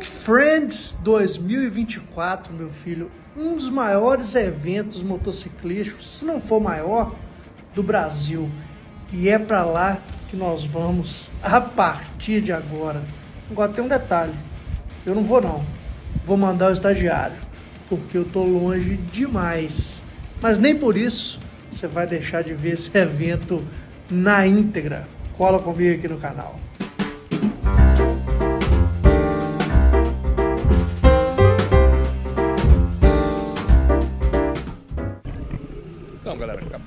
Look Friends 2024, meu filho, um dos maiores eventos motociclísticos, se não for maior, do Brasil. E é para lá que nós vamos a partir de agora. Agora tem um detalhe, eu não vou não, vou mandar o estagiário, porque eu tô longe demais. Mas nem por isso você vai deixar de ver esse evento na íntegra. Cola comigo aqui no canal.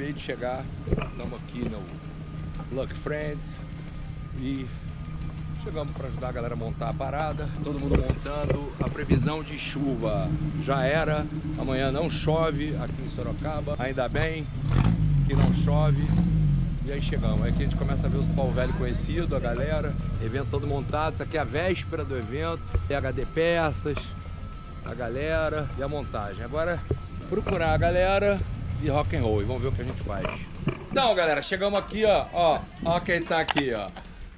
Acabei de chegar, estamos aqui no Luck Friends e chegamos para ajudar a galera a montar a parada, todo mundo montando, a previsão de chuva já era, amanhã não chove aqui em Sorocaba, ainda bem que não chove, e aí chegamos, aí aqui a gente começa a ver os pau velho conhecido, a galera, evento todo montado, isso aqui é a véspera do evento, PHD Peças, a galera e a montagem. Agora procurar a galera e rock and roll e vamos ver o que a gente faz. Então, galera, chegamos aqui, ó, ó, ó quem tá aqui, ó.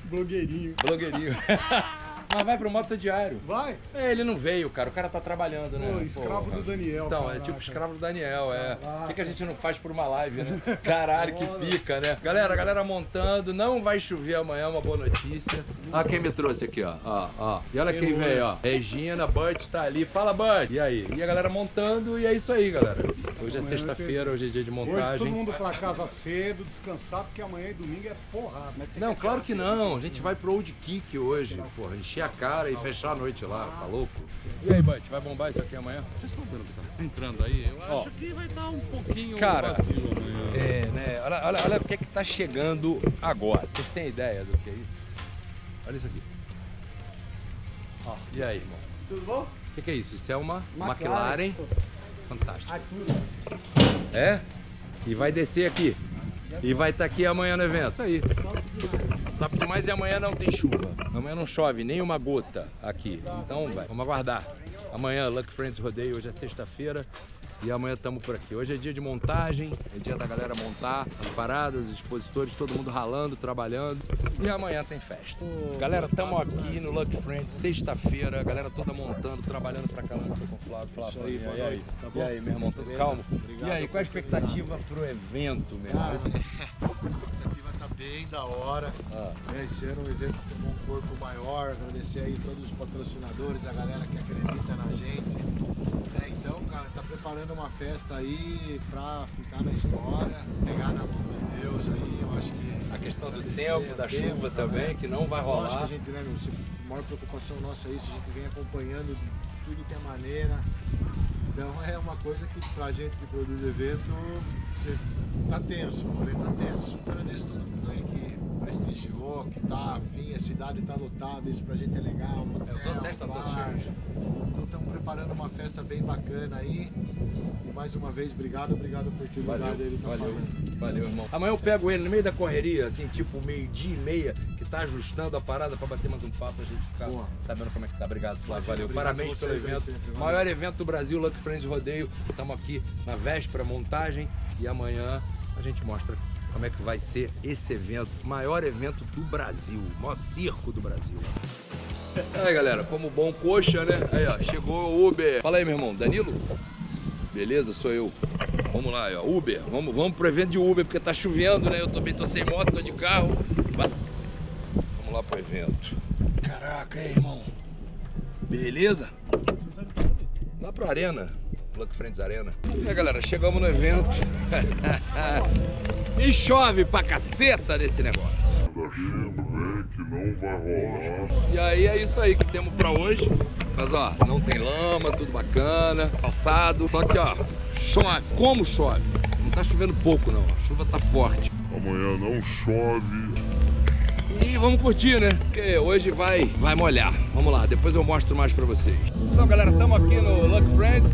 Blogueirinho. Blogueirinho. Mas vai pro moto diário. Vai? É, ele não veio, cara. O cara tá trabalhando, né? Pô, escravo Porra. do Daniel, Então, é caraca. tipo escravo do Daniel, é. Caraca. Por que, que a gente não faz por uma live, né? Caralho, que pica, né? Galera, a galera montando, não vai chover amanhã, uma boa notícia. Ó quem me trouxe aqui, ó. Ó, ó. E olha quem veio, ó. Regina, Bud tá ali. Fala, Bud. E aí? E a galera montando, e é isso aí, galera. Hoje é sexta-feira, hoje é dia de Hoje todo montagem. mundo pra casa cedo, descansar, porque amanhã e domingo é porrada. Mas você Não, claro que não. A gente vai pro Old Kick hoje. Porra, encher a cara e fechar a noite lá, tá louco? E aí, Bud, vai bombar isso aqui amanhã? Vocês estão vendo que tá entrando aí? Eu Ó. acho que vai estar um pouquinho Cara, vazio amanhã. É, né? Olha, olha, olha o que é que tá chegando agora. Vocês têm ideia do que é isso? Olha isso aqui. Ó, e aí, irmão? Tudo bom? O que, que é isso? Isso é uma McLaren. McLaren. Fantástico. É? E vai descer aqui. E vai estar aqui amanhã no evento. Aí. Top demais e amanhã não tem chuva. Amanhã não chove nem uma gota aqui. Então, vai, vamos aguardar. Amanhã, Luck Friends Rodeio, hoje é sexta-feira. E amanhã estamos por aqui. Hoje é dia de montagem, é dia da galera montar as paradas, os expositores, todo mundo ralando, trabalhando. E amanhã tem festa. Galera, estamos aqui no Luck Friends, sexta-feira, a galera toda montando, trabalhando pra caramba. Com o Flávio, Flávio. Aí, e aí, tá e bom? aí, meu irmão, tudo calmo? Obrigado e aí, qual a expectativa pro evento, meu irmão? Cara, a expectativa tá bem da hora. Ah. Né? Esse ano o evento tomou um corpo maior. Agradecer aí todos os patrocinadores, a galera que acredita na gente. Né? Então, cara, tá preparando uma festa aí pra ficar na história, pegar na mão de Deus aí. Eu acho que. A questão do tempo, da tempo chuva também, que não vai Lógico que rolar. a gente, né, meu, a maior preocupação nossa é isso, a gente vem acompanhando de tudo que é maneira. Então é uma coisa que pra gente que produz evento, você tá tenso, o evento tá tenso. Agradeço todo prestigiou, que tá afim, a cidade tá lotada, isso pra gente é legal. É, os hotel, hotéis todos bar. cheios. Então estamos preparando uma festa bem bacana aí. E mais uma vez, obrigado, obrigado por ter Valeu, ligado ele tá valeu, falando. valeu, irmão. Amanhã eu pego ele no meio da correria, assim, tipo meio-dia e meia, que tá ajustando a parada pra bater mais um papo, a gente ficar Boa. sabendo como é que tá. Obrigado, Flávio, valeu. obrigado Parabéns pelo evento. sempre, valeu. Maior evento do Brasil, Luck Friends Rodeio. Estamos aqui na véspera, montagem, e amanhã a gente mostra como é que vai ser esse evento, maior evento do Brasil, maior circo do Brasil. Aí galera, como bom coxa, né? Aí ó, chegou o Uber. Fala aí, meu irmão, Danilo? Beleza, sou eu. Vamos lá, ó, Uber. Vamos, vamos pro evento de Uber, porque tá chovendo, né? Eu também tô sem moto, tô de carro. Vamos lá pro evento. Caraca, aí, irmão. Beleza? Lá pro Arena. Luck Friends Arena. E aí, galera, chegamos no evento. e chove pra caceta nesse negócio. E aí é isso aí que temos pra hoje. Mas ó, não tem lama, tudo bacana, calçado. Só que ó, chove. Como chove? Não tá chovendo pouco não, a chuva tá forte. Amanhã não chove. E vamos curtir, né? Porque hoje vai, vai molhar. Vamos lá, depois eu mostro mais pra vocês. Então, galera, estamos aqui no Luck Friends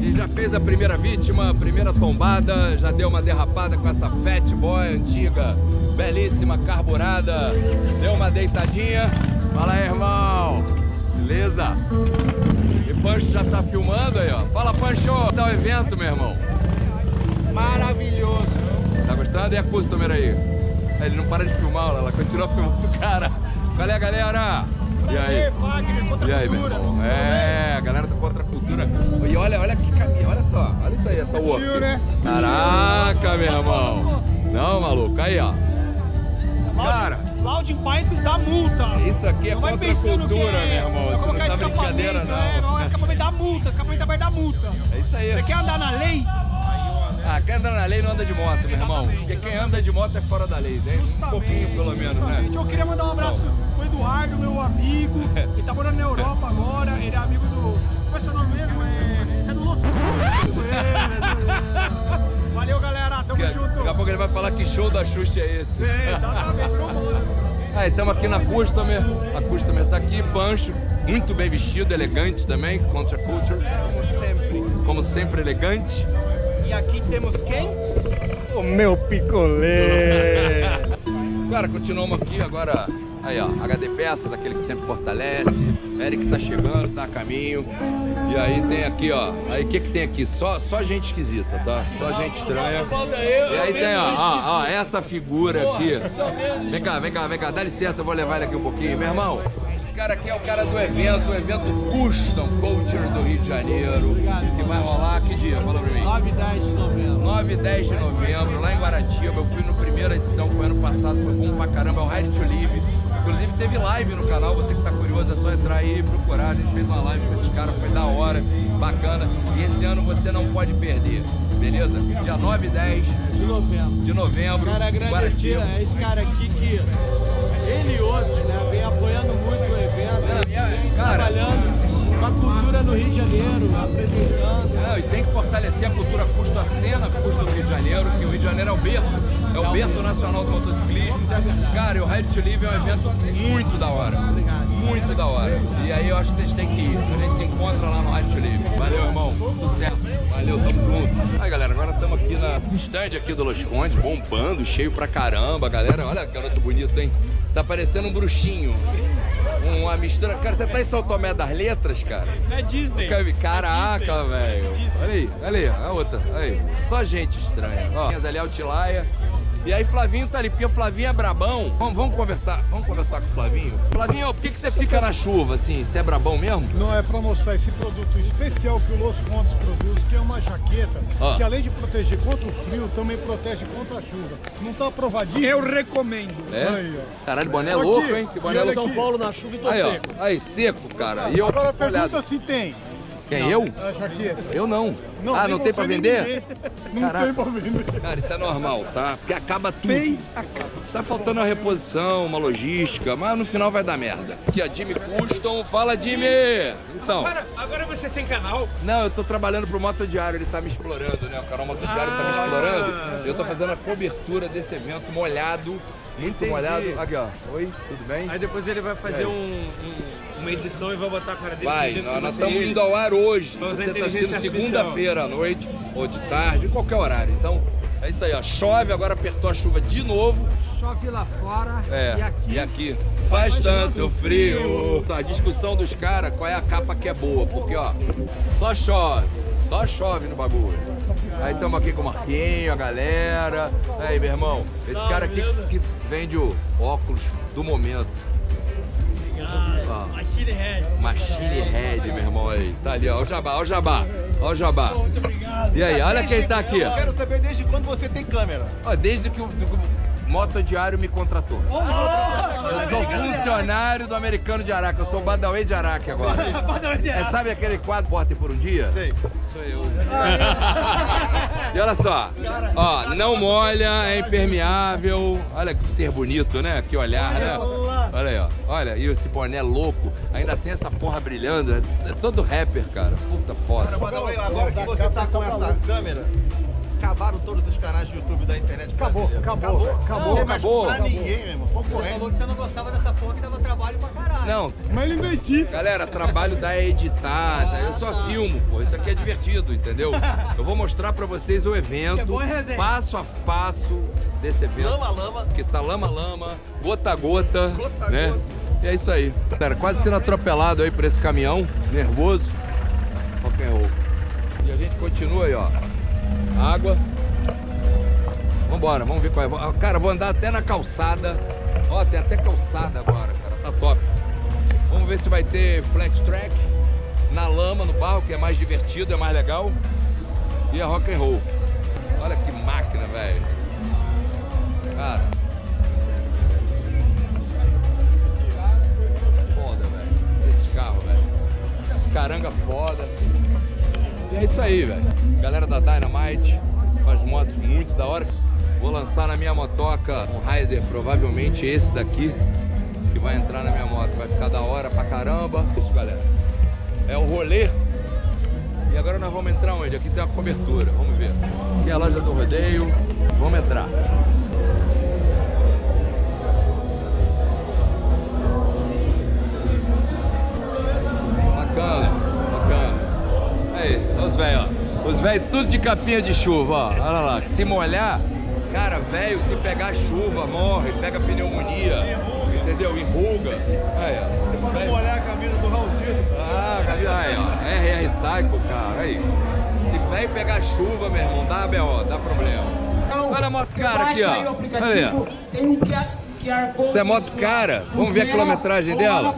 e já fez a primeira vítima, a primeira tombada, já deu uma derrapada com essa Fat Boy antiga, belíssima, carburada. Deu uma deitadinha. Fala aí, irmão. Beleza? E Pancho já tá filmando aí, ó. Fala, Pancho. Tá o evento, meu irmão. Maravilhoso! Tá gostando? E a customer aí? Ele não para de filmar, ela continua filmando o cara. Valeu, galera! E aí? E aí, meu irmão? É, a galera tá contra a cultura. E olha, olha que caminho, olha só. Olha isso aí, essa work. né? Caraca, meu irmão. Não, maluco, aí, ó. Cara, Loud Pipes dá multa. isso aqui é Não vai pensando que é- meu irmão. vai Isso não colocar tá escapamento, É, não, não. escapamento dá multa, escapamento vai dar multa. É isso aí. Você quer andar na lei? Ah, quem anda na lei não anda de moto, meu irmão. Porque quem anda de moto é fora da lei, né? Um pouquinho, pelo menos, né? Justamente. Eu queria mandar um abraço pro Eduardo, meu amigo. Ele tá morando na Europa agora. Ele é amigo do. Qual é seu nome mesmo? É... Você é do Los. Valeu, galera. Tamo Daqui junto. daqui a pouco ele vai falar que show da Xuxa é esse. É, exatamente. Aí, estamos aqui na Customer. A Customer tá aqui, Pancho, muito bem vestido, elegante também, contra culture. Como sempre. Como sempre, elegante. E aqui temos quem? O meu picolé. Agora, continuamos aqui, agora, aí ó, HD Peças, aquele que sempre fortalece. Eric tá chegando, tá a caminho. E aí tem aqui, ó, aí o que que tem aqui? Só, só gente esquisita, tá? Só gente estranha. E aí tem, ó, ó, ó, essa figura aqui. Vem cá, vem cá, vem cá, dá licença, eu vou levar ele aqui um pouquinho. Meu irmão, esse cara aqui é o cara do evento, o evento Custom Culture do Rio de Janeiro, que vai rolar, dia? Fala pra mim. 9 e 10 de novembro. 9 e 10 de novembro, lá em Guaratiba. Eu fui no primeira edição, foi ano passado, foi bom pra caramba. É o Ride to Live. Inclusive teve live no canal, você que tá curioso é só entrar aí e procurar. A gente fez uma live com esses caras, foi da hora, bacana. E esse ano você não pode perder, beleza? Dia 9 e 10 De novembro. de novembro, Cara, agradecer Guaratiba. a esse cara aqui que ele e outros, né, vem apoiando muito o evento, vem cara. trabalhando a cultura no Rio de Janeiro, apresentando. Não, e tem que fortalecer a cultura custo, a cena custo do Rio de Janeiro, que o Rio de Janeiro é o berço, é o berço nacional do motociclismo. Cara, e o Ride to Live é um evento muito da hora. Muito da hora. E aí eu acho que vocês têm que ir. A gente se encontra lá no Ride to Live. Valeu, irmão. Sucesso. Valeu, tamo junto. Aí, galera, agora estamos aqui na stand aqui do Los Condes, bombando, cheio pra caramba, galera. Olha que garoto bonito, hein? Você tá parecendo um bruxinho. Uma mistura. Cara, você tá em São Tomé das Letras, cara? É Disney. Vi. Caraca, velho. Olha aí, olha aí, a outra. Aí. Só gente estranha. Ó, ali é o Tilaia. E aí Flavinho tá ali, porque o Flavinho é brabão. Vamos, vamos conversar, vamos conversar com o Flavinho. Flavinho, por que, que você fica na chuva, assim? Você é brabão mesmo? Não é para mostrar esse produto especial que o Los Contos produz, que é uma jaqueta Ó. que além de proteger contra o frio, também protege contra a chuva. Não tá aprovadinho, eu recomendo. É? Aí, ó. Caralho, boné Aqui, louco, hein? Que boné olha louco. aqui. Paulo na chuva tô Aí, ó. seco. Aí, seco, cara. E eu Agora olhado. pergunta se tem Quem, eu? a jaqueta. Eu não. ah, nem não tem pra vender? Não Caraca. tem pra vender. Cara, isso é normal, tá? Porque acaba tudo. Fez a capa. Tá faltando uma reposição, uma logística, mas no final vai dar merda. Aqui, a Jimmy Custom. Fala, Jimmy! Então, agora você tem canal? não, eu tô trabalhando pro Moto Diário, ele tá me explorando, né? O canal Moto Diário tá me Ah, explorando. Eu tô fazendo a cobertura desse evento molhado, muito Entendi. molhado. Aqui, ó. Oi, tudo bem? Aí depois ele vai fazer um- um- uma edição e vai botar a cara dele. Vai, nós, nós estamos indo ao ar hoje. Vamos Você tá inteligência assistindo segunda-feira à noite, ou de tarde, em qualquer horário. Então, é isso aí, ó. Chove, agora apertou a chuva de novo. Chove lá fora É, e aqui. e aqui faz tanto frio. Tá, A discussão dos caras, qual é a capa que é boa, porque ó, só chove, só chove no bagulho. Aí estamos aqui com o Marquinho, a galera. Aí, meu irmão, esse cara aqui que, que vende o óculos do momento. Ó, Machine Head. Machine Head, meu irmão aí. Tá ali, ó, o Jabá, ó o Jabá, ó o Jabá. Muito obrigado. E aí, olha quem tá aqui. ó. Quero saber desde quando você tem câmera. Ó, desde que o, do- o Moto Diário me contratou. Eu sou funcionário do americano de Araque, eu sou o Badawi de Araque agora. É, sabe aquele quadro Portem por um dia? Sei. Sou eu. e olha só, ó, não molha, é impermeável. Olha que ser bonito, né? Que olhar, né? Olha aí, ó. Olha, e esse boné louco, ainda tem essa porra brilhando. É, é todo rapper, cara. Puta foda. Agora que você tá com essa câmera, acabaram todos os canais de YouTube da internet Acabou, brasileira. acabou, acabou. Não Acabou. pra ninguém, meu irmão. Concorrente. que você não gostava dessa porra que dava trabalho pra caralho. Não, Mas ele invertiu. Galera, trabalho da editar, eu só filmo, pô. Isso aqui é divertido, entendeu? Eu vou mostrar pra vocês o evento, bom é resenha. passo a passo desse evento. Lama, lama. Que tá lama lama, gota a gota, Gota a né? gota. E é isso aí. Galera, quase sendo atropelado aí por esse caminhão, nervoso. Rock and roll. E a gente continua aí, ó. Água. Vambora, vamos ver qual é. Cara, vou andar até na calçada. Ó, tem até calçada agora, cara. Tá top. Vamos ver se vai ter flex track na lama, no barro, que é mais divertido, é mais legal. E é rock and roll. Olha que máquina, velho. Cara. Foda, velho. Esse carro, velho. Esse caranga foda. É isso aí, velho. Galera da Dynamite, com as motos muito da hora. Vou lançar na minha motoca um Riser, provavelmente esse daqui, que vai entrar na minha moto. Vai ficar da hora pra caramba. Isso, galera. É o rolê. E agora nós vamos entrar onde? Aqui tem uma cobertura, vamos ver. Aqui é a loja do rodeio. Vamos entrar. Velhos, ó. Os velhos tudo de capinha de chuva, ó. Olha lá, se molhar, cara, velho, se pegar chuva, morre, pega pneumonia, entendeu? Enruga. Aí, ó. Você pode Velho- molhar a camisa do Raulzito. ah, camisa aí, ó. RR Cycle, cara. Aí. Se velho pegar chuva, meu irmão, dá BO, dá problema. Olha a moto cara aqui, ó. Aí o Olha aplicativo, aí. tem um QR QR Code. Isso é moto cara. Vamos ver a quilometragem dela?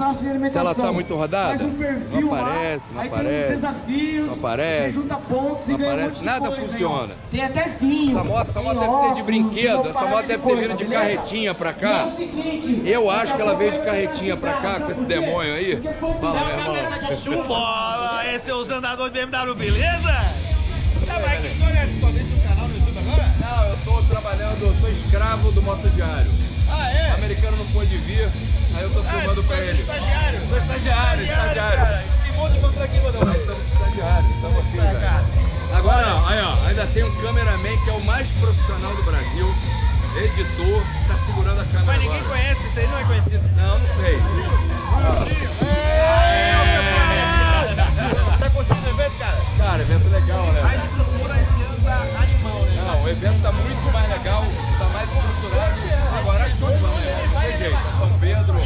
Se ela tá muito rodada? Faz um perfil Não aparece, não aparece. desafios, Não aparece. você junta pontos Não e ganha um aparece. Nada coisa, funciona. Tem até vinho. Essa moto, essa moto deve ser de brinquedo. Essa moto deve ter vindo de beleza? carretinha pra E é cá. o seguinte, Eu acho que ela veio de carretinha pra cá, com esse demônio aí. Fala, meu irmão. esse é o andador de BMW, beleza? Tá, mas que história é essa? Tu abriu canal no YouTube agora? Não, eu tô trabalhando, eu sou escravo do moto Ah, O é? americano não pôde vir, aí eu tô filmando pra ele. Estagiário. Sou estagiário, estagiário. cara. Que bom te encontrar aqui, mano. Nós estamos estagiários, estamos aqui, velho. Agora não, aí ó, ainda tem um cameraman que é o mais profissional do Brasil, editor, tá segurando a câmera Mas ninguém agora. conhece, isso aí não é conhecido. Não, não sei. Tá curtindo o evento, cara? Cara, evento legal, né? A estrutura esse ano tá animal, né? Não, o evento tá muito estruturado. Agora a chuva, né? Não tem jeito, São Pedro.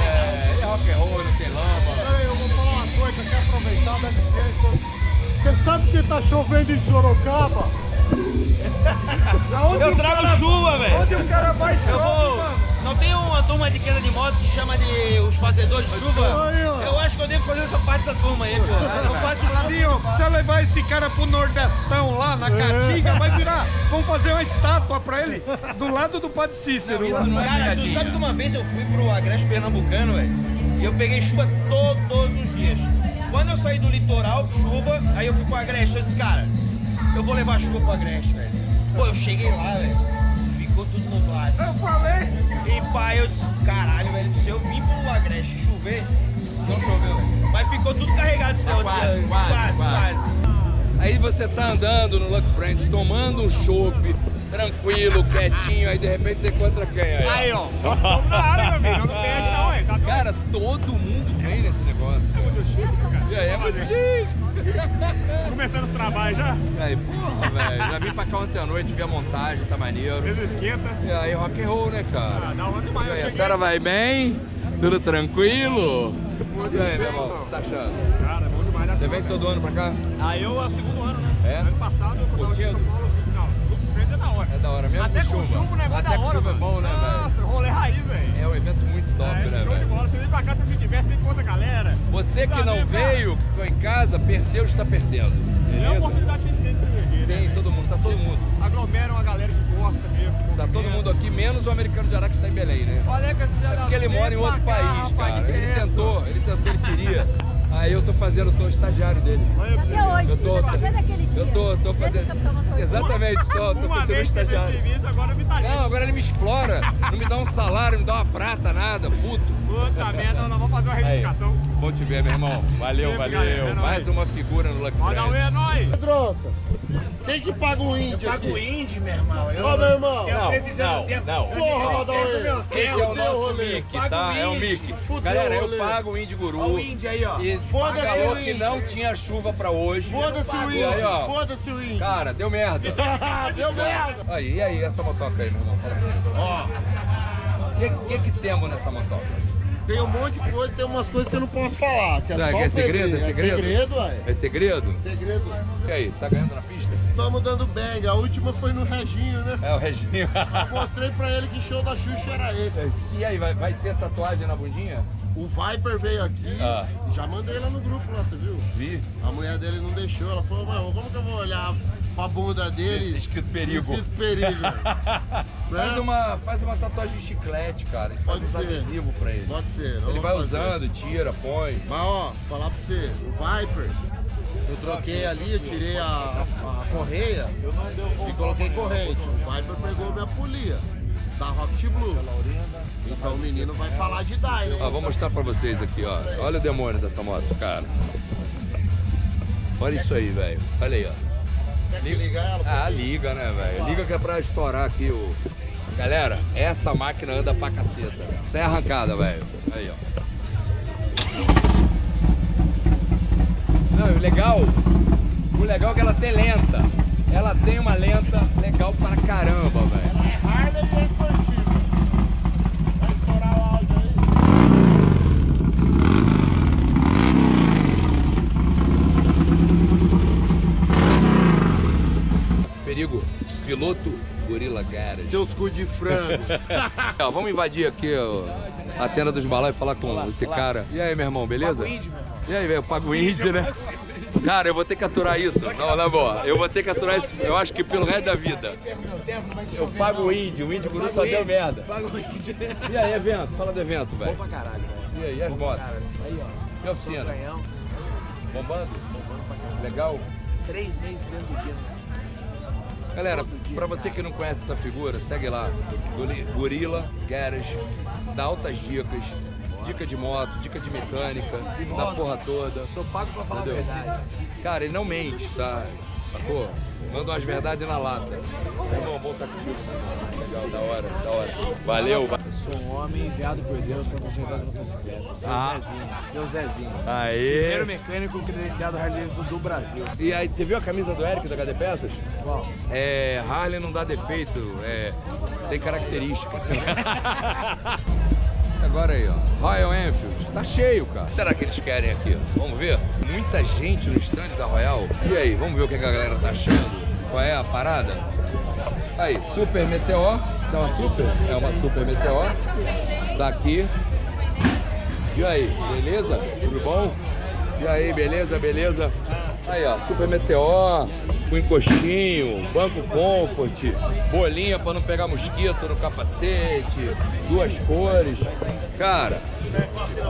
É, é rock and roll, não tem lama. Eu vou falar uma coisa, quer aproveitar, licença. Você sabe que tá chovendo em Sorocaba? Eu trago chuva, velho. Onde o cara vai Eu chove, vou. Não tem uma turma de queda de moto que chama de os fazedores de chuva? Eu acho que eu devo fazer essa parte da turma aí, pô. Eu faço ó, se você levar esse cara pro Nordestão lá na Caatinga, vai virar. Vamos fazer uma estátua pra ele do lado do Padre Cícero. Isso lá. não é Cara, tu sabe que uma vez eu fui pro Agreste Pernambucano, velho, e eu peguei chuva to- todos os dias. Quando eu saí do litoral, chuva, aí eu fui pro Agreste, eu disse, cara, eu vou levar chuva pro Agreste, velho. Pô, eu cheguei lá, velho, ficou tudo nublado. Eu falei. E pai, eu disse, caralho, velho, se eu vim pro Agreste chover, não choveu, velho. Mas ficou tudo carregado, céu, Quase, quase, quase, quase. quase. Aí você tá andando no Luck Friends, tomando um chopp, tranquilo, quietinho, aí de repente você encontra quem aí? ó? Aí, ó. Na área, meu amigo. Não perde, não, é. Tá? Cara, todo mundo vem nesse negócio. E aí, é muito chique. Começando os trabalhos já. Aí, porra, velho, já vim pra cá ontem à noite, vi a montagem, tá maneiro. Fez o esquenta. E aí, rock and roll, né, cara? Ah, dá uma demais. Eu aí, a senhora vai bem? Tudo tranquilo? E aí, meu irmão, o que você tá achando? Cara, é bom demais. Você vem todo ano pra cá? Aí eu, é o segundo ano, né? É? Ano passado eu tava aqui em São? Paulo. Não, o é da hora. É da hora mesmo Até com com chuva o negócio é da hora, chuva é mano. bom, né, velho? Nossa, rolê Você que não veio, que ficou em casa, perdeu, está perdendo. É a Beleza? oportunidade que a gente tem de se viver, né? Tem, todo mundo, tá todo mundo. Aglomeram a galera que gosta mesmo. Tá todo mundo aqui, menos o americano de Ará que está em Belém, né? Olha que esse É porque ele mora em outro país, cara. Ele tentou, ele tentou, ele queria. Aí eu tô fazendo, tô estagiário dele. Até hoje, Eu tô, você tá vendo aquele dia? eu tô, tô fazendo. eu. Exatamente, tô, tô fez estagiário. serviço, agora me Não, agora ele me explora, não me dá um salário, não me dá uma prata, nada, puto. Puta merda, nós vamos fazer uma Aí, reivindicação. bom te ver, meu irmão. Valeu, Sempre, valeu. galera, é nóis. Mais uma figura no Lucky Olha o é nóis. Pedroça, quem que paga o índio aqui? índio, meu irmão. Ô, meu irmão. Não, não, não. Porra, Badauê. Esse é o nosso. Mickey, tá? É o Mickey. Fudeu Galera, o eu pago o Índio Guru. o índio aí, ó. E Foda-se falou o que índio. não tinha chuva pra hoje. Foda-se o ó. índio. Foda-se o índio. Cara, deu merda. Deu merda. Aí, e aí, essa motoca aí, meu irmão? Ó. O que, que que temos nessa motoca? Tem um monte de coisa, tem umas coisas que eu não posso falar. Que é Tá, só que é o segredo, é segredo? É segredo, ué. É segredo? Segredo. E aí, tá ganhando na pista? Estamos dando bang. A última foi no Reginho, né? É o Reginho. Mostrei pra ele que show da Xuxa era esse. E aí, vai, vai ter tatuagem na bundinha? O Viper veio aqui, Ah. já mandei lá no grupo lá, você viu? Vi. A mulher dele não deixou, ela falou, como que eu vou olhar pra bunda dele? Tá escrito perigo. Escrito perigo. Faz Né? uma, faz uma tatuagem de chiclete, cara. Pode faz ser. adesivo pra ele. Pode ser. Ele vai fazer. usando, tira, põe. Mas ó, falar pra você, o Viper, eu troquei ali, eu tirei a, a, a correia e coloquei corrente. O Viper pegou minha polia da Rocket Blue. Então o menino vai falar de DAI? Ó, vou mostrar pra vocês aqui, ó. Olha o demônio dessa moto, cara. Olha isso aí, velho. Olha aí, ó. Quer que liga ela? Ah, liga, né, velho? Liga que é pra estourar aqui o. Galera, essa máquina anda pra caceta. Sem arrancada, velho. Aí, ó. Legal. O legal é que ela tem lenta. Ela tem uma lenta legal pra caramba, velho. É Harley e é esportiva. Vai estourar o áudio aí. Perigo. Piloto Gorila Garage. Seus cu de frango. Ó, vamos invadir aqui ó, a tenda dos balões e falar com esse cara. E aí, meu irmão, beleza? E aí, velho, eu pago índio, né? Cara, eu vou ter que aturar isso. Não, na boa. Eu vou ter que aturar isso, eu acho que pelo resto da vida. Eu pago o índio, o índio guru só deu merda. E aí, evento? Fala do evento, velho. Pra caralho, velho. E aí, as motos? Aí, ó. E a oficina? Canhão. Bombando? Legal? Três meses dentro do dia. Galera, pra você que não conhece essa figura, segue lá. Gori- Gorila Garage, dá altas dicas. Dica de moto, dica de mecânica, da porra toda. Sou pago pra falar Entendeu? a verdade. Cara, ele não mente, tá? Sacou? Manda umas verdades na lata. Meu irmão, volta aqui. Legal, da hora, da hora. Valeu. Sou um homem enviado por Deus pra consertar as motocicletas. Seu Ah. Zezinho. Seu Zezinho. Aê! Primeiro mecânico credenciado Harley Davidson do Brasil. E aí, você viu a camisa do Eric da HD Peças? Qual? É, Harley não dá defeito, é, tem característica. Agora aí, ó, Royal Enfield, tá cheio, cara. Será que eles querem aqui? Vamos ver? Muita gente no stand da Royal. E aí, vamos ver o que a galera tá achando? Qual é a parada? Aí, Super Meteor, isso é uma Super? É uma Super Meteor. Tá aqui. E aí, beleza? Tudo bom? E aí, beleza, beleza? Aí, ó, Super Meteor, com encostinho, banco comfort, bolinha pra não pegar mosquito no capacete, duas cores. Cara,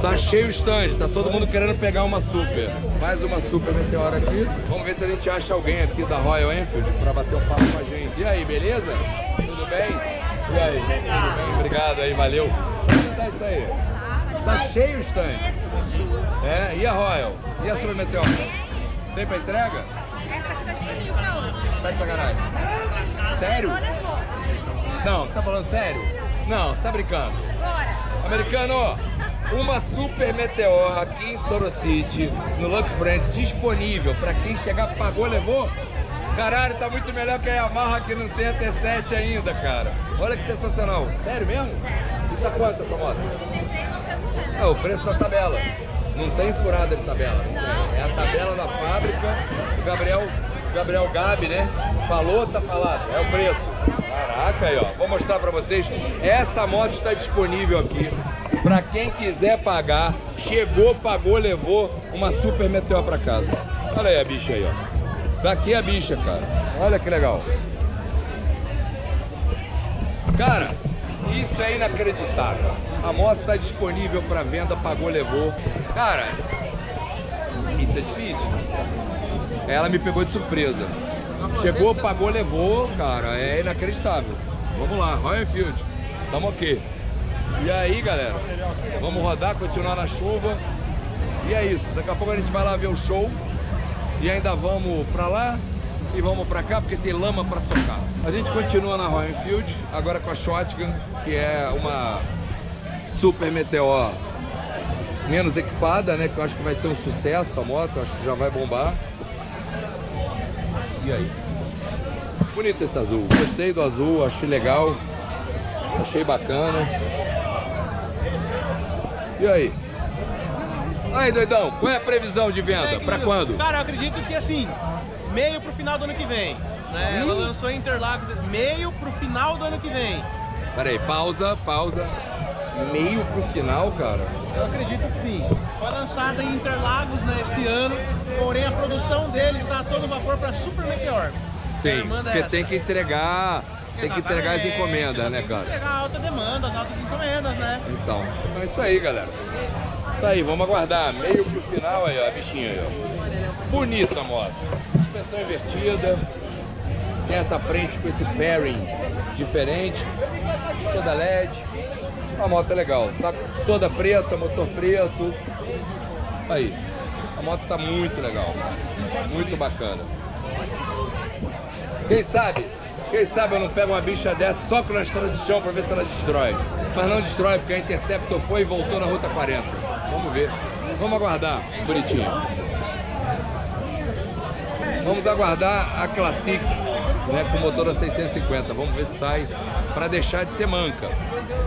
tá cheio o stand, tá todo mundo querendo pegar uma Super. Mais uma Super Meteor aqui. Vamos ver se a gente acha alguém aqui da Royal Enfield pra bater um papo com a gente. E aí, beleza? Tudo bem? E aí? Tudo bem? Obrigado aí, valeu. Tá isso aí? Tá cheio o stand. É, e a Royal? E a Super Meteor? Tem pra entrega? Disponível pra sacanagem. Sério? Não, você tá falando sério? Não, você tá brincando. Americano, uma Super Meteor aqui em Sorocity, no Luck Friend, disponível pra quem chegar, pagou, levou. Caralho, tá muito melhor que a Yamaha que não tem a T7 ainda, cara. Olha que sensacional. Sério mesmo? E tá quanto essa moto? É o preço da tabela. Não tem furada de tabela. É a tabela da fábrica. O Gabriel, Gabriel Gabi, né? Falou, tá falado. É o preço. Caraca, aí, ó. Vou mostrar pra vocês. Essa moto está disponível aqui. Pra quem quiser pagar, chegou, pagou, levou uma Super Meteor pra casa. Olha aí a bicha aí, ó. Tá aqui a bicha, cara. Olha que legal. Cara, isso é inacreditável. A moto está disponível para venda, pagou, levou. Cara, isso é difícil. Ela me pegou de surpresa. Chegou, pagou, levou, cara, é inacreditável. Vamos lá, Royal Enfield. Tamo ok. E aí, galera, vamos rodar, continuar na chuva. E é isso. Daqui a pouco a gente vai lá ver o show. E ainda vamos pra lá e vamos pra cá porque tem lama pra socar. A gente continua na Royal Enfield, agora com a Shotgun, que é uma Super Meteor menos equipada, né? Que eu acho que vai ser um sucesso a moto, acho que já vai bombar. E aí? Bonito esse azul. Gostei do azul, achei legal. Achei bacana. E aí? Aí, doidão, qual é a previsão de venda? Pra quando? Cara, eu acredito que assim, meio pro final do ano que vem. Né? Ela Hum. lançou em Interlagos meio pro final do ano que vem. Peraí, pausa, pausa. Meio pro final, cara. Eu acredito que sim. Foi lançada em Interlagos né, esse ano, porém a produção dele está a todo vapor para Super Meteor. Sim, é porque essa. tem que entregar, tem que entregar as encomendas, né, tem que cara? entregar alta demanda, as altas encomendas, né? Então, é isso aí, galera. Tá aí, vamos aguardar. Meio pro final aí, ó, a bichinha aí, ó. Bonita a moto. Suspensão invertida. Tem essa frente com esse fairing diferente. Toda LED. A moto é legal. Tá toda preta, motor preto. Aí. A moto tá muito legal. Muito bacana. Quem sabe? Quem sabe eu não pego uma bicha dessa só com na estrada de chão pra ver se ela destrói. Mas não destrói porque a Interceptor foi e voltou na Ruta 40. Vamos ver. Vamos aguardar. Bonitinho. Vamos aguardar a Classic né, com motor a 650. Vamos ver se sai para deixar de ser manca.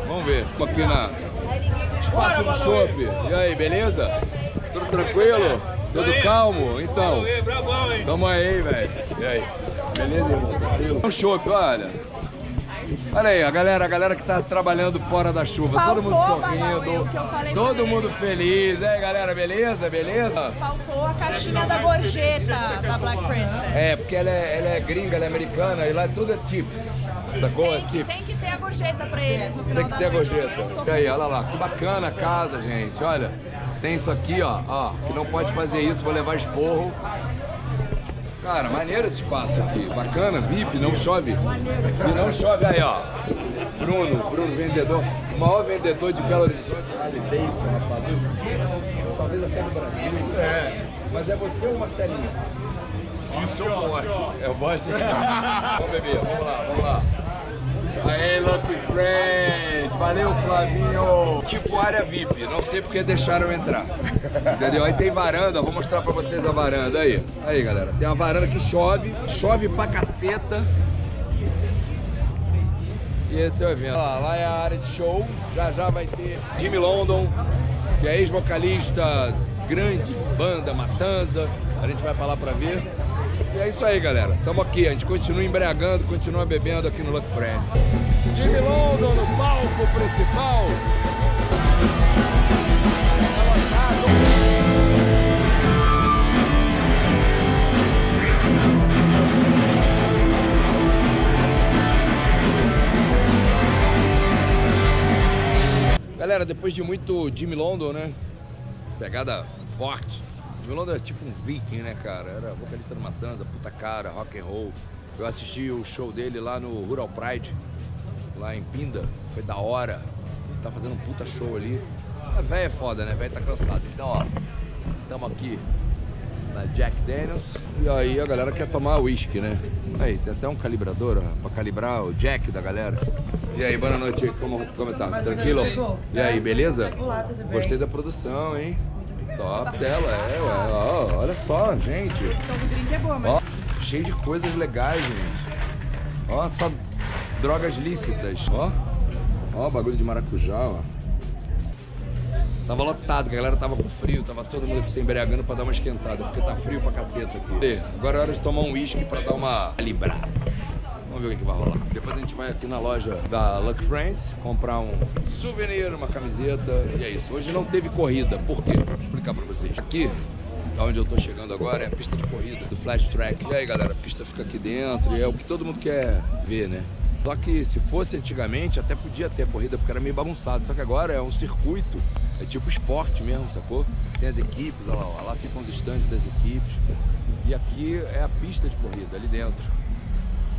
Vamos ver. Aqui na Espaço do Chopp. E aí, beleza? Tudo tranquilo? Tudo calmo? Então, tamo aí, velho. E aí? Beleza, irmão? Tranquilo? O chopp, olha. Olha aí, a galera, a galera que tá trabalhando fora da chuva, todo mundo Faltou, sorrindo, que todo mundo feliz. Aí, galera, beleza? Beleza? Faltou a caixinha da gorjeta da Black Princess. É, porque ela é, ela é gringa, ela é americana e lá tudo é tips. Sacou? É Tem, tips. tem que ter a gorjeta pra eles no final Tem que ter a gorjeta. E aí, olha lá, que bacana a casa, gente. Olha, tem isso aqui, ó, ó, que não pode fazer isso, vou levar esporro. Cara, maneiro esse espaço aqui. Bacana, VIP, não chove. E não chove aí, ó. Bruno, Bruno, vendedor, o maior vendedor de Belo Horizonte, Harley Davidson, rapaz. Talvez até no Brasil. É. Mas é você ou Marcelinho? Diz que eu gosto. É o bosta? vamos beber, vamos lá, vamos lá. Aê, Lucky Friend! Valeu, Flavinho! Tipo área VIP, não sei porque deixaram entrar. Entendeu? Aí tem varanda, vou mostrar pra vocês a varanda aí. Aí, galera, tem uma varanda que chove, chove pra caceta. E esse é o evento. Ó, lá é a área de show, já já vai ter Jimmy London, que é ex-vocalista, grande banda Matanza. A gente vai pra lá pra ver. E é isso aí, galera. Tamo aqui, a gente continua embriagando, continua bebendo aqui no Luck Friends. Jimmy London no palco principal. Galera, depois de muito Jimmy London, né? Pegada forte. Jimmy London é tipo um viking, né, cara? Era vocalista do Matanza, puta cara, rock and roll. Eu assisti o show dele lá no Rural Pride, lá em Pinda. Foi da hora. Ele tá fazendo um puta show ali. A véia é foda, né? A véia tá cansado. Então, ó, tamo aqui na Jack Daniels. E aí a galera quer tomar uísque, né? Aí, tem até um calibrador ó, pra calibrar o jack da galera. E aí, boa noite, como, como tá? Tranquilo? E aí, beleza? Gostei da produção, hein? Top dela, é, ué. Ó, olha só, gente. Ó, cheio de coisas legais, gente. Ó, só drogas lícitas. Ó, ó, bagulho de maracujá, ó. Tava lotado, a galera tava com frio, tava todo mundo se embriagando pra dar uma esquentada, porque tá frio pra caceta aqui. Agora é hora de tomar um uísque pra dar uma calibrada. Vamos ver o que, vai rolar. Depois a gente vai aqui na loja da Luck Friends comprar um souvenir, uma camiseta e é isso. Hoje não teve corrida, por quê? Vou explicar pra vocês. Aqui, da onde eu tô chegando agora, é a pista de corrida do Flash Track. E aí galera, a pista fica aqui dentro e é o que todo mundo quer ver, né? Só que se fosse antigamente, até podia ter corrida, porque era meio bagunçado. Só que agora é um circuito, é tipo esporte mesmo, sacou? Tem as equipes, olha lá, ó, lá ficam os estandes das equipes. E aqui é a pista de corrida, ali dentro.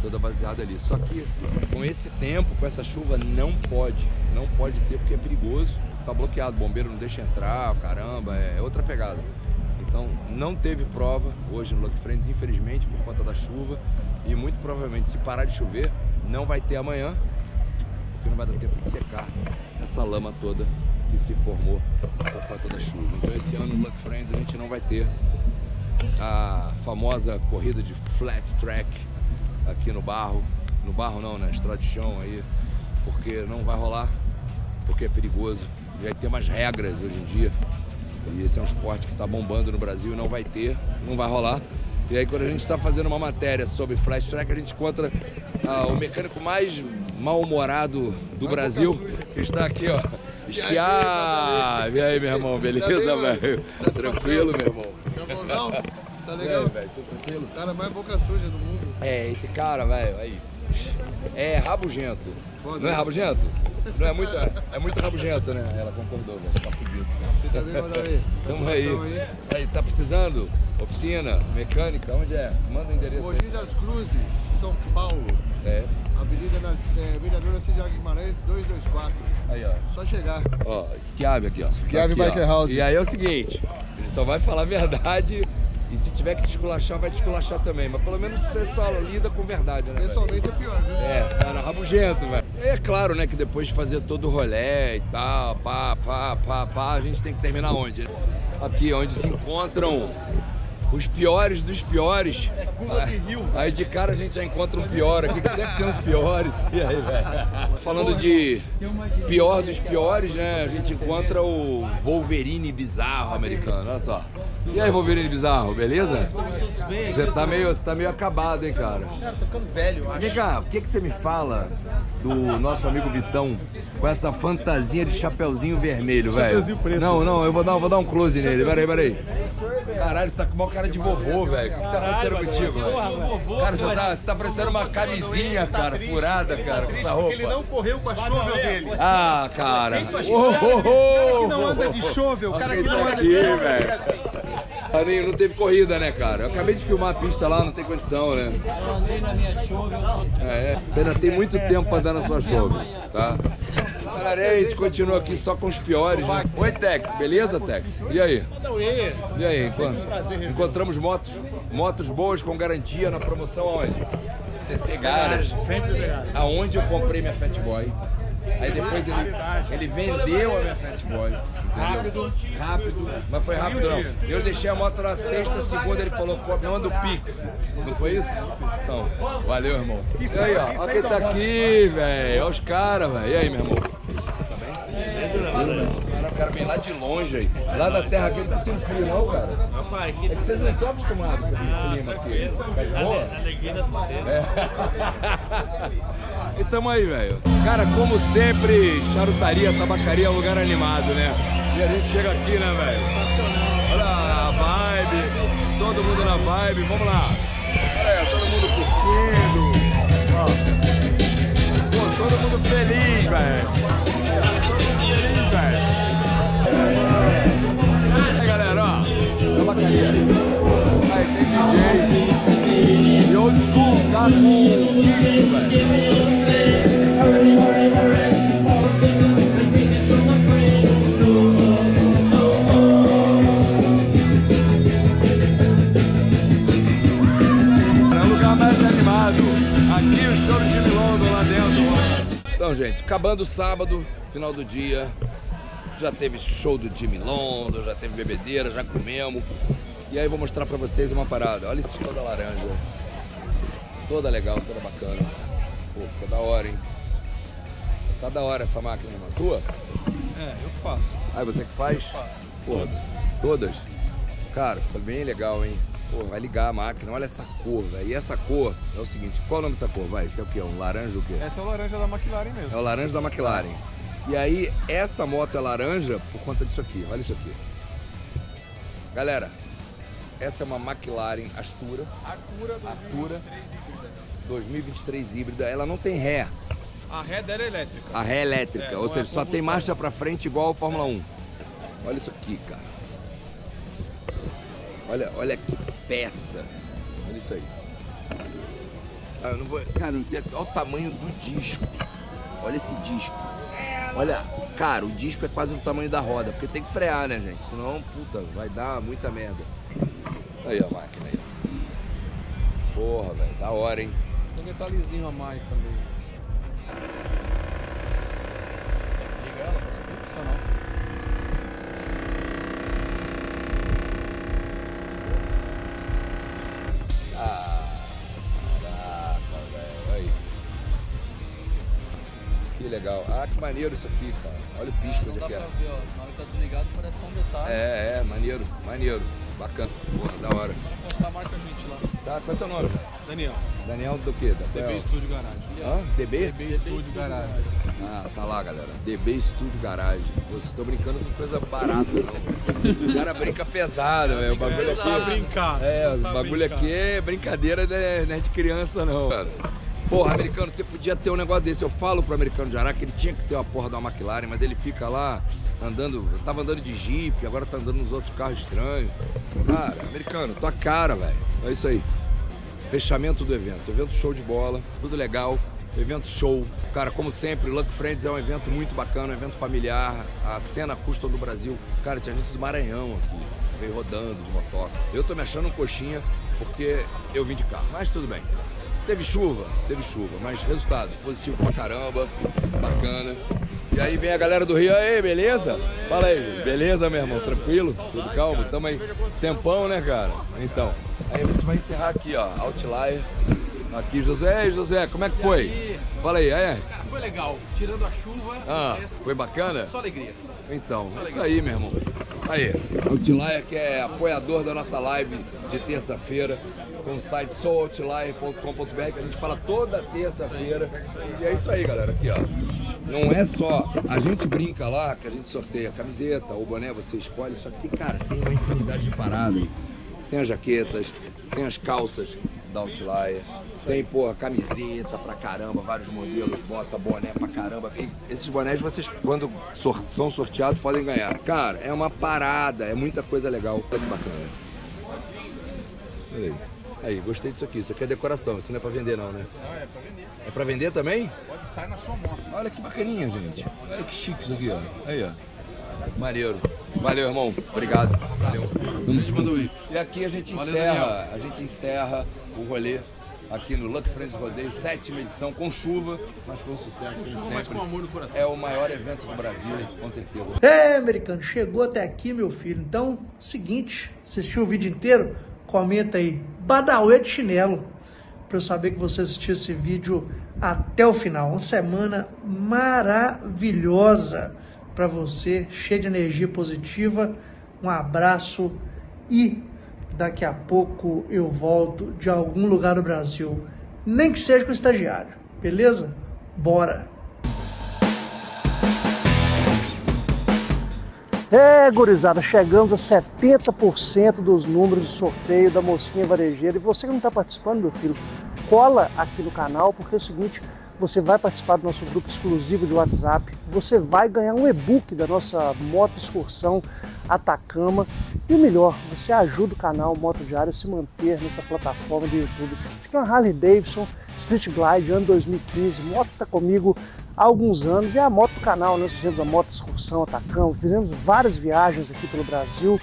Toda baseada ali. Só que com esse tempo, com essa chuva, não pode. Não pode ter porque é perigoso. Tá bloqueado, o bombeiro não deixa entrar, caramba, é outra pegada. Então não teve prova hoje no Lucky Friends, infelizmente, por conta da chuva. E muito provavelmente, se parar de chover, não vai ter amanhã, porque não vai dar tempo de secar essa lama toda que se formou por conta da chuva. Então esse ano no Lucky Friends a gente não vai ter a famosa corrida de flat track aqui no barro. No barro não, na estrada de chão aí, porque não vai rolar, porque é perigoso. E aí tem umas regras hoje em dia. E esse é um esporte que está bombando no Brasil e não vai ter, não vai rolar. E aí quando a gente está fazendo uma matéria sobre flash track, a gente encontra ah, o mecânico mais mal-humorado do Brasil, que está aqui, ó. Esquiar! E aí, meu irmão, beleza, velho? Tranquilo, meu irmão? Tá legal? velho, tudo tranquilo? O cara mais boca suja do mundo. É, esse cara, velho, aí. É rabugento. Não é rabugento? Não é muito, é muito rabugento, né? Ela concordou, velho. Tá fudido. Você tá bem, aí. Tamo aí. Tamo aí. Aí, tá precisando? Oficina, mecânica, onde é? Manda o endereço Mogi das Cruzes, São Paulo. aí. É. Avenida nas, é, Vereadora Cida Guimarães, 224. Aí, ó. Só chegar. Ó, Esquiave aqui, ó. Esquiave Aqui, ó. Biker House. E aí é o seguinte, ele só vai falar a verdade se tiver que te esculachar, vai te esculachar também. Mas pelo menos você só lida com verdade, né? Pessoalmente é pior, viu? É, cara, rabugento, velho. É claro, né, que depois de fazer todo o rolê e tal, pá, pá, pá, pá, a gente tem que terminar onde? Aqui, onde se encontram os piores dos piores. É curva de rio. Aí de cara a gente já encontra um pior aqui, que sempre tem uns piores. E aí, velho? Falando de pior dos piores, né, a gente encontra o Wolverine bizarro americano, olha só. E aí, Wolverine bizarro, beleza? Você tá meio, você tá meio acabado, hein, cara? Cara, tô ficando velho, eu acho. Vem cá, o que, que você me fala do nosso amigo Vitão com essa fantasia de chapeuzinho vermelho, velho? Chapeuzinho preto. Não, não, eu vou dar, vou dar um close nele. Peraí, peraí. Caralho, você tá com uma cara de vovô, velho. O que tá acontecendo contigo, velho? Cara, você tá, você tá parecendo uma camisinha, cara, furada, cara, com essa Porque ele roupa. não correu com a chovel dele. Ah, cara. Oh, oh. que não anda de chovel, o cara que não anda de chovel. velho. Marinho, não teve corrida, né, cara? Eu acabei de filmar a pista lá, não tem condição, né? Eu andei na minha chovel. É, é. Você ainda tem muito tempo pra andar na sua show, tá? Aí, a gente continua aqui só com os piores, né? Oi, Tex, beleza, Tex? E aí? E aí, enco- encontramos motos, motos boas com garantia na promoção aonde? TT Garage. Aonde eu comprei minha Fat Boy. Aí depois ele, ele vendeu a minha Fat Boy. Rápido. Rápido. Mas foi rápido não. Eu deixei a moto na sexta, segunda ele falou, pô, manda o Pix. Não foi isso? Então, valeu, irmão. E aí, ó. Olha quem tá aqui, velho. Olha os caras, velho. E aí, meu irmão? Tá? Cara, vem lá de longe aí. Lá da terra aqui não tá sem frio, não, cara. Rapaz, É que vocês não estão acostumados com esse clima aqui. Tá boa? alegria da. É. e tamo aí, velho. Cara, como sempre, charutaria, tabacaria é um lugar animado, né? E a gente chega aqui, né, velho? Olha a vibe, todo mundo na vibe, vamos lá. Aí, todo mundo curtindo. Ó. Pô, todo mundo feliz, velho. Todo mundo feliz, velho. Aí, galera, ó. Tabacaria. Aí tem DJ. E old school, tá com disco, velho. É. Então, gente, acabando o sábado, final do dia. Já teve show do Jimmy London, já teve bebedeira, já comemos. E aí vou mostrar pra vocês uma parada. Olha esse toda laranja. Toda legal, toda bacana. Pô, ficou da hora, hein? Tá da hora essa máquina, irmão. Tua? É, eu faço. Ah, você que faz? Porra, todas? Cara, ficou bem legal, hein? Pô, vai ligar a máquina, olha essa cor, velho. E essa cor é o seguinte, qual é o nome dessa cor? Vai, isso é o quê? Um laranja o quê? Essa é a laranja da McLaren mesmo. É o laranja da McLaren. E aí, essa moto é laranja por conta disso aqui. Olha isso aqui. Galera, essa é uma McLaren Astura. Acura do Artura 2023 híbrida. Ela não tem ré. A ré dela é elétrica. A ré elétrica. É, ou é seja, só tem marcha pra frente igual ao Fórmula 1. Olha isso aqui, cara. Olha, olha que peça. Olha isso aí. Ah, eu não vou... Cara, olha o tamanho do disco. Olha esse disco. Olha, cara, o disco é quase do tamanho da roda, porque tem que frear, né, gente? Senão, puta, vai dar muita merda. Aí a máquina aí. Porra, velho, da hora, hein? Tem detalhezinho a mais também. Legal. Ah, que maneiro isso aqui, cara. Olha o pisco onde é que é. ver, ó. Na hora que tá desligado parece só um detalhe. É, é, maneiro, maneiro. Bacana. Porra, da hora. Tá, marca a gente lá. Tá, qual é teu nome? Daniel. Daniel do quê? Da DB Studio Garage. Hã? DB? DB Studio Garage. Ah, tá lá, galera. DB Studio Garage. Vocês estão brincando com coisa barata, não. O cara brinca pesado, velho. O bagulho É, aqui. sabe brincar. É, o bagulho brincar. aqui é brincadeira, né? é de criança, não. Cara. Porra, americano, você podia ter um negócio desse. Eu falo pro americano de que ele tinha que ter uma porra da McLaren, mas ele fica lá andando. Eu tava andando de Jeep, agora tá andando nos outros carros estranhos. Cara, americano, tua cara, velho. É isso aí. Fechamento do evento. Evento show de bola, tudo legal. Evento show. Cara, como sempre, Luck Friends é um evento muito bacana, um evento familiar. A cena custom do Brasil. Cara, tinha gente do Maranhão aqui, veio rodando de motoca. Eu tô me achando um coxinha porque eu vim de carro, mas tudo bem. Teve chuva, teve chuva, mas resultado positivo pra caramba, bacana. E aí vem a galera do Rio, aí, beleza? Fala aí, beleza, meu irmão? Tranquilo? Tudo calmo? Tamo aí. Tempão, né, cara? Então, aí a gente vai encerrar aqui, ó, Outlier. Aqui, José. Ei, José, como é que foi? Fala aí, é? Cara, foi legal. Tirando a chuva, Ah, resto, foi bacana? só alegria. Então, é isso aí, meu irmão. Aí, Outlier que é apoiador da nossa live de terça-feira com o site souloutlier.com.br que a gente fala toda terça-feira. E é isso aí, galera, aqui ó. Não é só, a gente brinca lá que a gente sorteia a camiseta ou boné, você escolhe, só que, cara, tem uma infinidade de paradas. Tem as jaquetas, tem as calças da Outlier, tem, pô, camiseta pra caramba, vários modelos, bota boné pra caramba. E esses bonés vocês, quando sor- são sorteados, podem ganhar. Cara, é uma parada, é muita coisa legal. Que bacana. Olha aí. Gostei disso aqui. Isso aqui é decoração, isso não é pra vender não, né? Não, é pra vender. É pra vender também? Pode estar na sua moto. Olha que bacaninha, gente. Olha que chique isso aqui, ó. Aí, ó. Maneiro. Valeu, irmão. Obrigado. Valeu. Junto. E aqui a gente Valeu, encerra, a gente encerra o rolê aqui no Luck Friends Rodeio, sétima edição, com chuva, mas foi um sucesso, como chuva, mas sempre. com amor no coração. É o maior evento do Brasil, com certeza. É, americano, chegou até aqui, meu filho. Então, seguinte, assistiu o vídeo inteiro? Comenta aí, Badauê de chinelo, para eu saber que você assistiu esse vídeo até o final. Uma semana maravilhosa para você, cheia de energia positiva. Um abraço e daqui a pouco eu volto de algum lugar do Brasil, nem que seja com estagiário, beleza? Bora! É, gurizada, chegamos a 70% dos números do sorteio da Mosquinha Varejeira. E você que não está participando, meu filho, cola aqui no canal, porque é o seguinte, você vai participar do nosso grupo exclusivo de WhatsApp, você vai ganhar um e-book da nossa moto excursão Atacama. E o melhor, você ajuda o canal Moto Diário a se manter nessa plataforma do YouTube. Isso aqui é uma Harley Davidson Street Glide, ano 2015, moto está comigo há alguns anos e a moto do canal. Nós fizemos a moto excursão Atacama, fizemos várias viagens aqui pelo Brasil.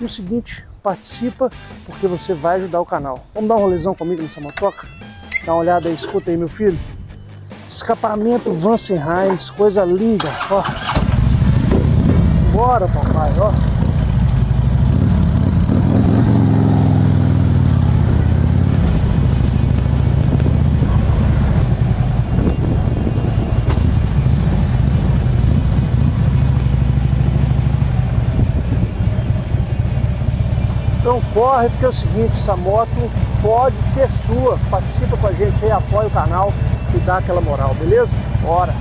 E o seguinte, participa porque você vai ajudar o canal. Vamos dar um rolezão comigo nessa motoca? Dá uma olhada aí, escuta aí, meu filho. Escapamento Vance Hines, coisa linda, ó. Bora, papai, ó. Então corre, porque é o seguinte, essa moto pode ser sua. Participa com a gente aí, apoia o canal e dá aquela moral, beleza? Bora!